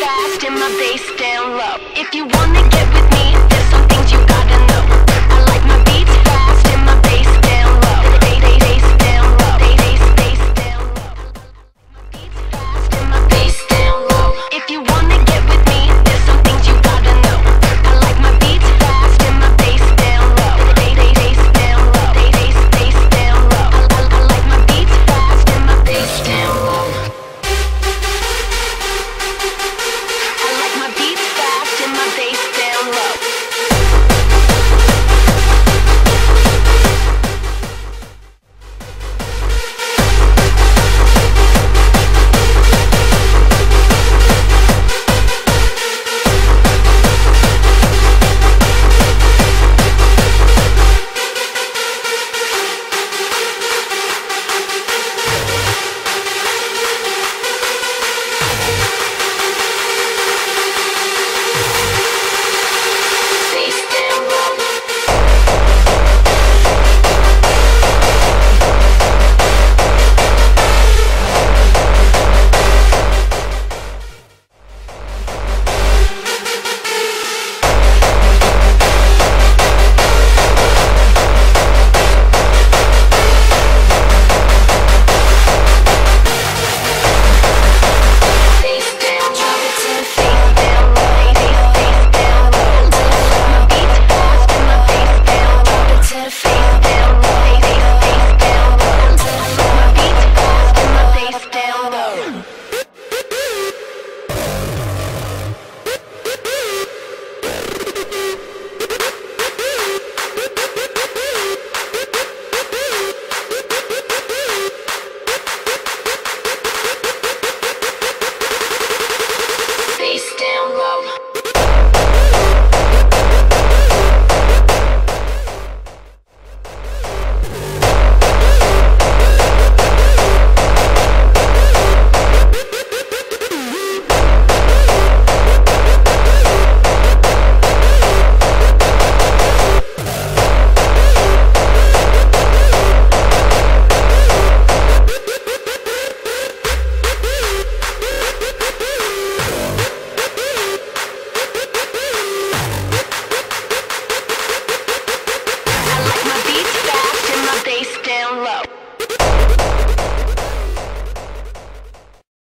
fast and my bass down low. If you wanna get with me, there's some things you gotta know.